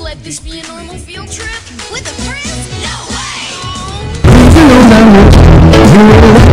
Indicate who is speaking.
Speaker 1: let this be a normal field trip? With a friend? No way!